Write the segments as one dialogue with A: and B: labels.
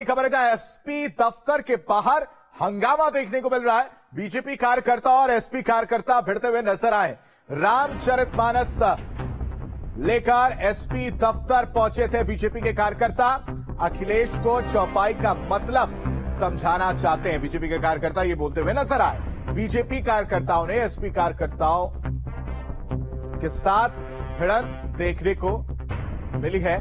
A: खबर है, जहाँ एसपी दफ्तर के बाहर हंगामा देखने को मिल रहा है। बीजेपी कार्यकर्ता और एसपी कार्यकर्ता भिड़ते हुए नज़र आए। रामचरितमानस लेकर एसपी दफ्तर पहुँचे थे बीजेपी के कार्यकर्ता। अखिलेश को चौपाई का मतलब समझाना चाहते हैं बीजेपी के कार्यकर्ता, ये बोलते हुए नज़र आए। बीजेपी कार्यकर्ताओं ने एसपी कार्यकर्ताओं के साथ भिड़ंत देखने को मिली है।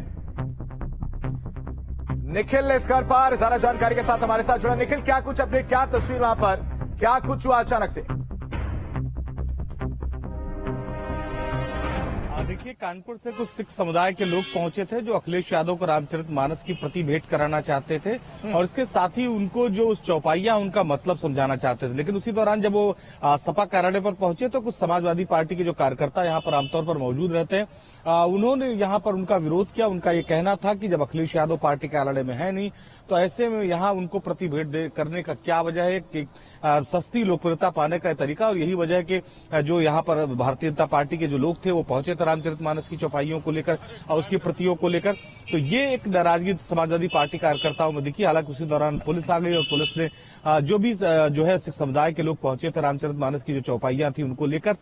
A: निखिल इस घर पर सारा जानकारी के साथ हमारे साथ जुड़ा। निखिल, क्या कुछ अपडेट क्या तस्वीर वहाँ पर? क्या कुछ हुआ अचानक से?
B: देखिए कानपुर से कुछ सिख समुदाय के लोग पहुँचे थे जो अखिलेश यादव को रामचरित मानस की प्रति भेंट कराना चाहते थे और इसके साथ ही उनको जो उस चौपाइया उनका मतलब समझाना चाहते थे। लेकिन उसी दौरान जब वो सपा कार्यालय पर पहुँचे तो कुछ समाजवादी पार्टी के जो कार्यकर्ता यहाँ पर आमतौर पर मौजूद रहते हैं उन्होंने यहाँ पर उनका विरोध किया। उनका ये कहना था कि जब अखिलेश यादव पार्टी कार्यालय में है नहीं तो ऐसे में यहाँ उनको प्रति भेंट करने का क्या वजह है कि सस्ती लोकप्रियता पाने का तरीका और यही वजह है कि जो यहाँ पर भारतीय जनता पार्टी के जो लोग थे वो पहुँचे थे रामचरित मानस की चौपाइयों को लेकर और उसकी प्रतियों को लेकर। तो ये एक नाराज़गी समाजवादी पार्टी कार्यकर्ताओं में दिखी। हालाँकि उसी दौरान पुलिस आ गई और पुलिस ने जो भी जो है सिख समुदाय के लोग पहुँचे थे रामचरित मानस की जो चौपाइयाँ थी उनको लेकर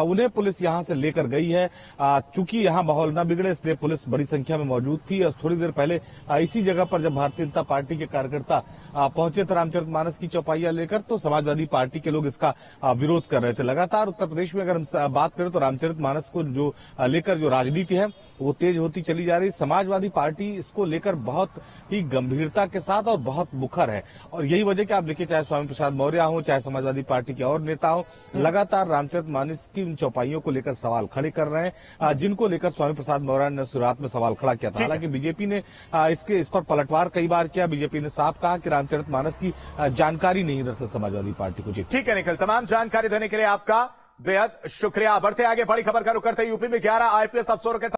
B: उन्हें पुलिस यहाँ से लेकर गई है। क्योंकि यहाँ माहौल न बिगड़े, इसलिए पुलिस बड़ी संख्या में मौजूद थी और थोड़ी देर पहले इसी जगह पर जब भारतीय जनता पार्टी के कार्यकर्ता पहुँचे थे रामचरित मानस की चौपाइया लेकर तो समाजवादी पार्टी के लोग इसका विरोध कर रहे थे। लगातार उत्तर प्रदेश में अगर हम बात करें तो रामचरित मानस को जो लेकर जो राजनीति है वो तेज होती चली जा रही समाजवादी पार्टी इसको लेकर बहुत ही गंभीरता के साथ और बहुत मुखर है। और यही वजह कि आप देखिए चाहे स्वामी प्रसाद मौर्य हो चाहे समाजवादी पार्टी के और नेता हो लगातार रामचरित मानस की उन चौपाइयों को लेकर सवाल खड़े कर रहे हैं। जिनको लेकर स्वामी प्रसाद मौर्य ने शुरुआत में सवाल खड़ा किया था। हालाँकि बीजेपी ने इसके इस पर पलटवार कई बार किया। बीजेपी ने साफ़ कहा कि रामचरित मानस की जानकारी नहीं दरअसल समाजवादी पार्टी को, जी।
A: ठीक है, निखिल, तमाम जानकारी देने के लिए आपका बेहद शुक्रिया। बढ़ते आगे, बड़ी खबर का रुख करते यूपी में ग्यारह आईपीएस अफसरों के